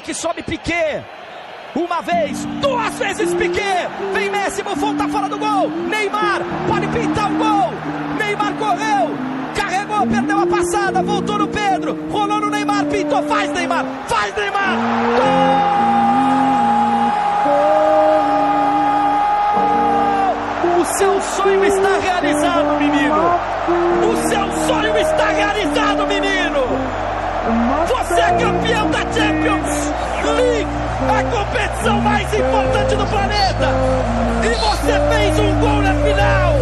ataque sobe Piquet. Uma vez, duas vezes Piquet. Vem Messi, Buffon tá fora do gol. Neymar pode pintar o gol. Neymar correu, carregou, perdeu a passada, voltou no Pedro, rolou no Neymar, pintou, faz Neymar, faz Neymar. Gol! O seu sonho está realizado, menino. O seu sonho está realizado, menino. Você é campeão da Champions League a competição mais importante do planeta. E você fez um gol na final.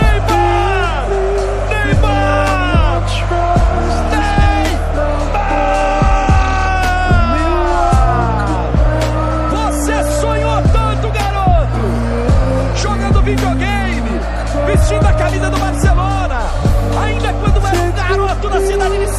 Neymar! Neymar! Neymar! Você sonhou tanto, garoto! Jogando videogame, vestindo a camisa do Barcelona, ainda quando era um garoto na cidade de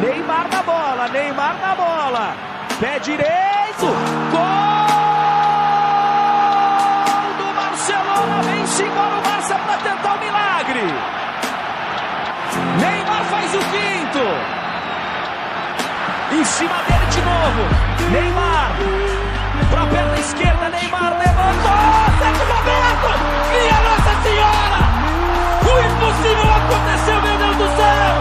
Neymar na bola, Neymar na bola. Pé direito. Gol do Barcelona. Vem-se embora o Barça para tentar o milagre. Neymar faz o quinto. Em cima dele de novo. Neymar. Pra perna esquerda, Neymar levantou. Sérgio Roberto. Minha Nossa Senhora. O impossível aconteceu, meu Deus do céu.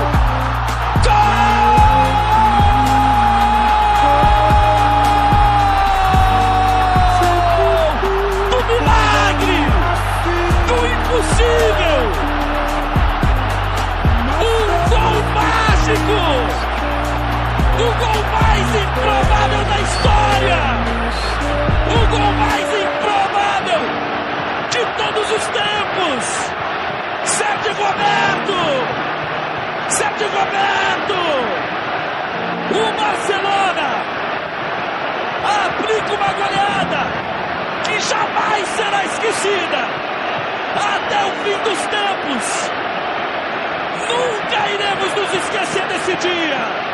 Sérgio Roberto! O Barcelona aplica uma goleada que jamais será esquecida até o fim dos tempos! Nunca iremos nos esquecer desse dia!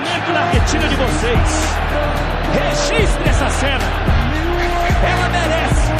Momento na retina de vocês. Registre essa cena. Ela merece.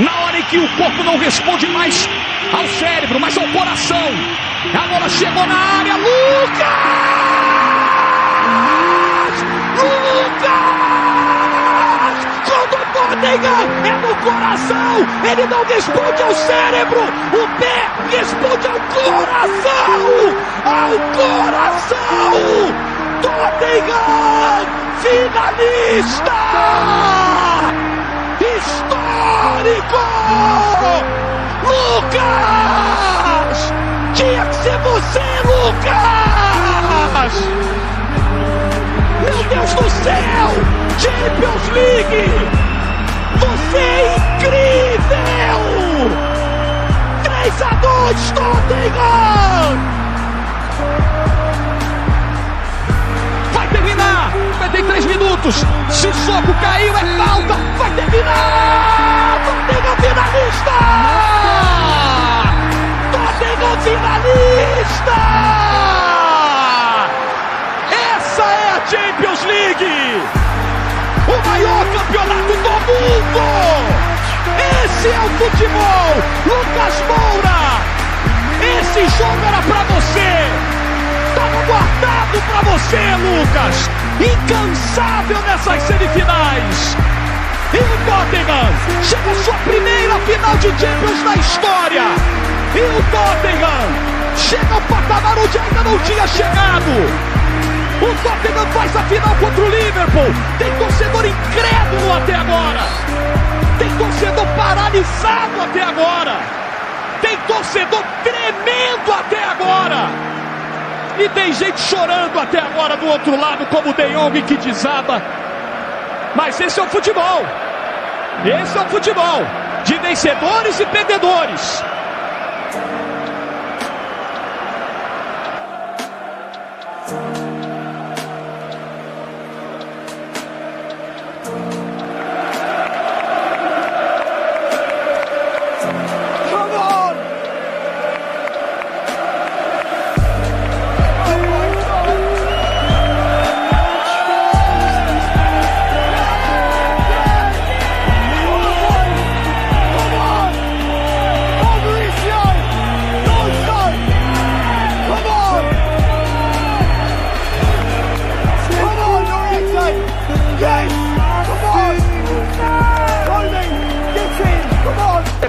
Na hora em que o corpo não responde mais ao cérebro, mas ao coração. A bola chegou na área. Lucas! Lucas! Quando o Tottenham é no coração, ele não responde ao cérebro. O pé responde ao coração. Ao coração! Tottenham! Finalista! Lucas! Deus do céu! Champions League! Você é incrível! 3 a 2 Tottenham! Vai terminar! 53 minutos! Sissoko caiu, é falta! Vai terminar! Tottenham finalista! Champions League! O maior campeonato do mundo! Esse é o futebol! Lucas Moura! Esse jogo era para você! Estava guardado para você, Lucas! Incansável nessas semifinais! E o Tottenham chega a sua primeira final de Champions na história! E o Tottenham chega ao patamar onde ainda não tinha chegado! O Tottenham faz a final contra o Liverpool. Tem torcedor incrédulo até agora. Tem torcedor paralisado até agora. Tem torcedor tremendo até agora. E tem gente chorando até agora do outro lado, como o De Jong que desaba. Mas esse é o futebol. Esse é o futebol de vencedores e perdedores.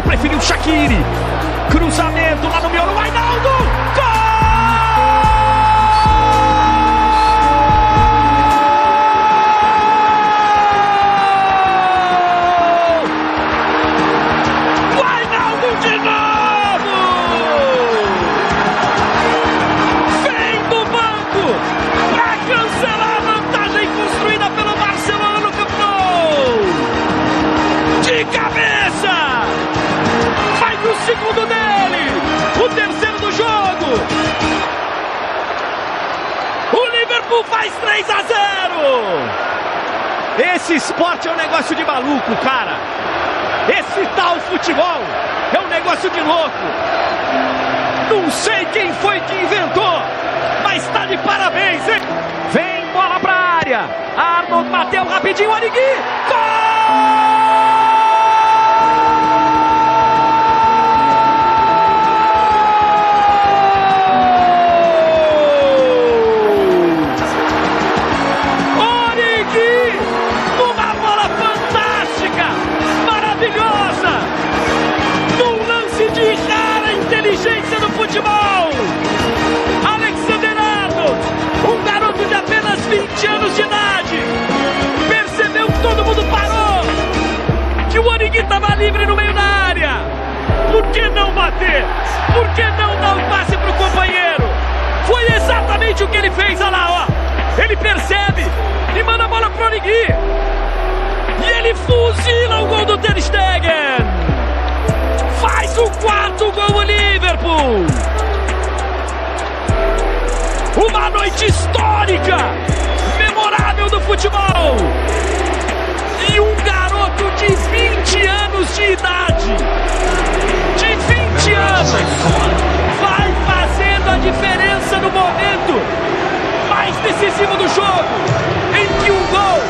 Preferiu Shaqiri. Cruzamento lá no miolo. Ainaldo! Gol! cabeça! Vai pro segundo dele! O terceiro do jogo! O Liverpool faz 3 a 0! Esse esporte é um negócio de maluco, cara! Esse tal futebol é um negócio de louco! Não sei quem foi que inventou, mas tá de parabéns, hein? Vem bola pra área! Arnold bateu rapidinho, Origui! Gol! o gol Liverpool! Uma noite histórica, memorável do futebol! E um garoto de 20 anos de idade, de 20 anos, vai fazendo a diferença no momento mais decisivo do jogo, em que um gol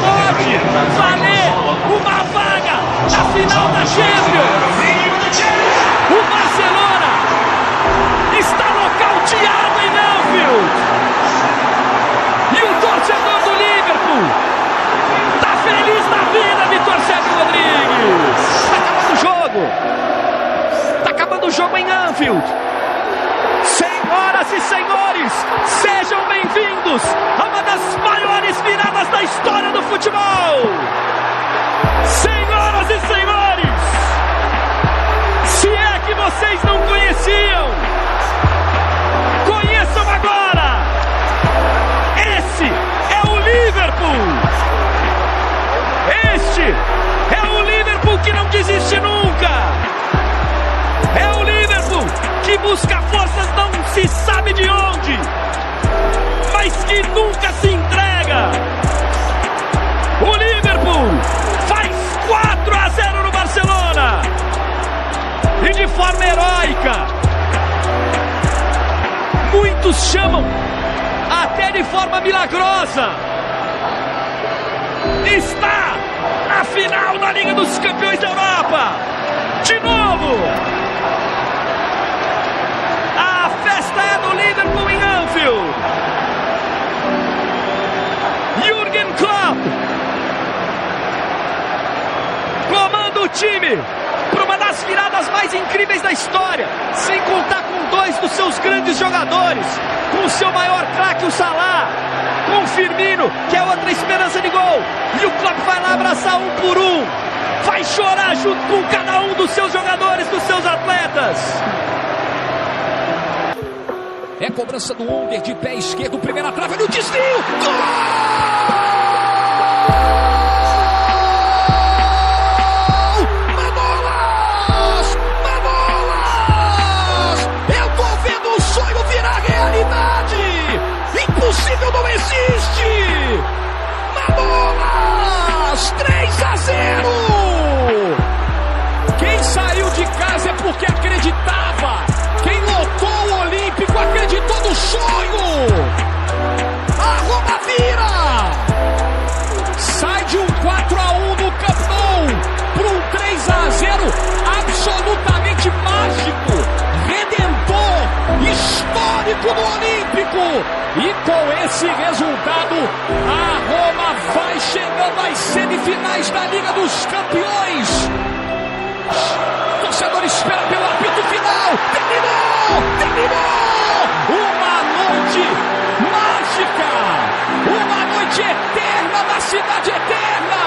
pode valer uma vaga na final da Champions! O Barcelona está nocauteado em Anfield. E o torcedor do Liverpool está feliz da vida Vitor Sérgio Rodrigues. Está acabando o jogo. Está acabando o jogo em Anfield. Senhoras e senhores, sejam bem-vindos a uma das maiores viradas da história do futebol. vocês não conheciam. Conheçam agora. Esse é o Liverpool. Este é o Liverpool que não desiste nunca. É o Liverpool que busca forças não se sabe de onde. Chamam até de forma milagrosa. Está a final da Liga dos Campeões da Europa. De novo. A festa é do Liverpool em Anfield. Jürgen Klopp comanda o time para uma das viradas mais incríveis da história, sem contar dois dos seus grandes jogadores, com o seu maior craque, o Salah, com o Firmino, que é outra esperança de gol, e o Klopp vai lá abraçar um por um, vai chorar junto com cada um dos seus jogadores, dos seus atletas. É cobrança do Under de pé esquerdo, primeira trave no desvio. Gol! Esse resultado, a Roma vai chegando às semifinais da Liga dos Campeões. Torcedor espera pelo apito final. Terminou! Terminou! Uma noite mágica! Uma noite eterna na cidade eterna!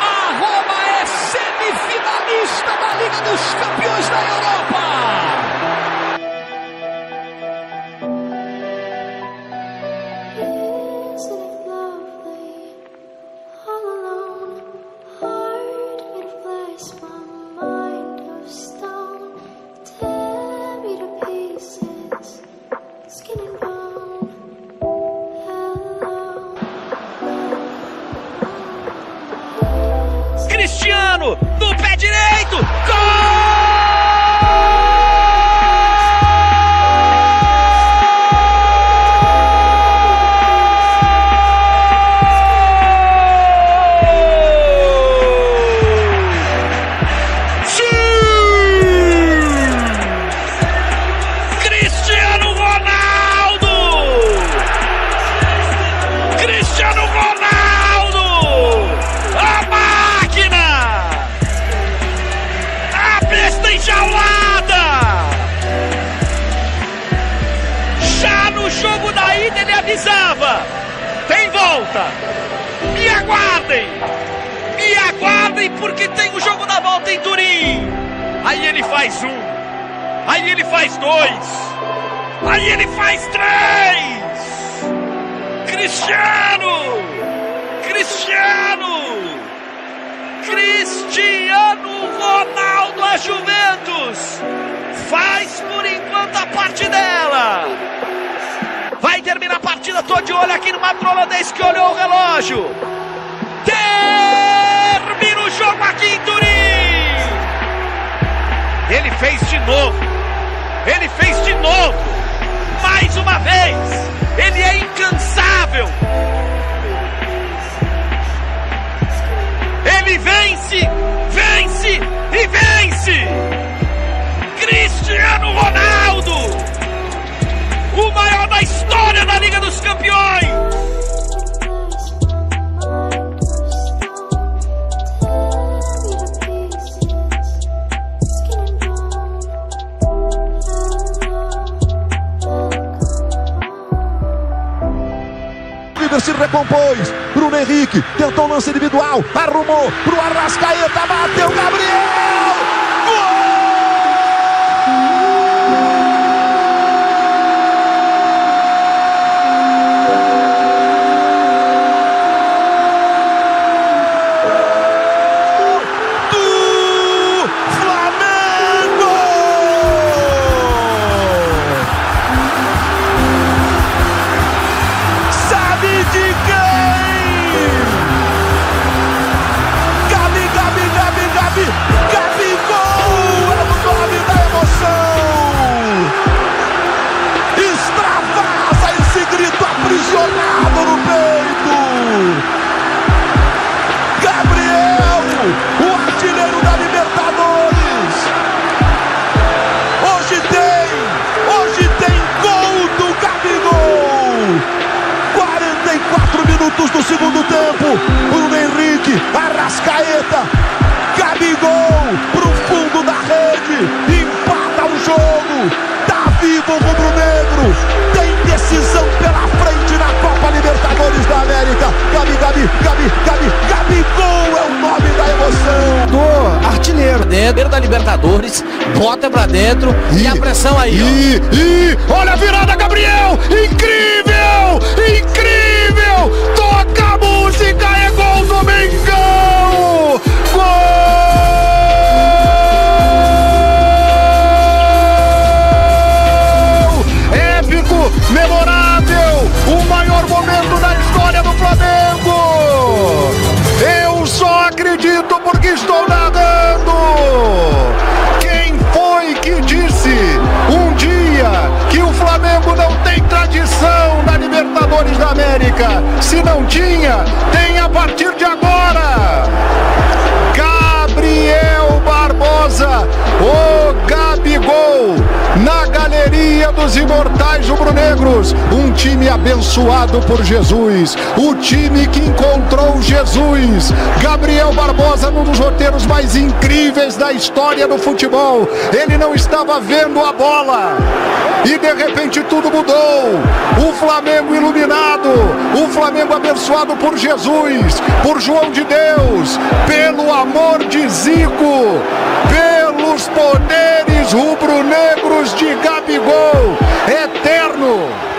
A Roma é semifinalista da Liga dos Campeões da Europa! Aí ele faz dois. Aí ele faz três. Cristiano. Cristiano. Cristiano Ronaldo a Juventus faz por enquanto a parte dela. Vai terminar a partida, tô de olho aqui no Matro holandês que olhou o relógio. Termina o jogo aqui em Turim. Ele fez de novo. Ele fez de novo. Mais uma vez. Ele é incansável. Ele vence, vence e vence. Cristiano Ronaldo o maior da história da Liga dos Campeões. Se recompôs. Bruno Henrique tentou lance individual, arrumou pro Arrascaeta, bateu Gabriel! Libertadores, bota pra dentro e, e a pressão aí, e. E, olha a virada, Gabriel! Incrível! Incrível! Toca a música, é gol do Mengão! América? Se não tinha, tem a partir de agora! Gabriel Barbosa, o Gabigol, na galeria dos imortais rubro-negros time abençoado por Jesus, o time que encontrou Jesus. Gabriel Barbosa, num dos roteiros mais incríveis da história do futebol, ele não estava vendo a bola. E de repente tudo mudou. O Flamengo iluminado, o Flamengo abençoado por Jesus, por João de Deus, pelo amor de Zico, pelos poderes rubro-negros de Gabigol, eterno.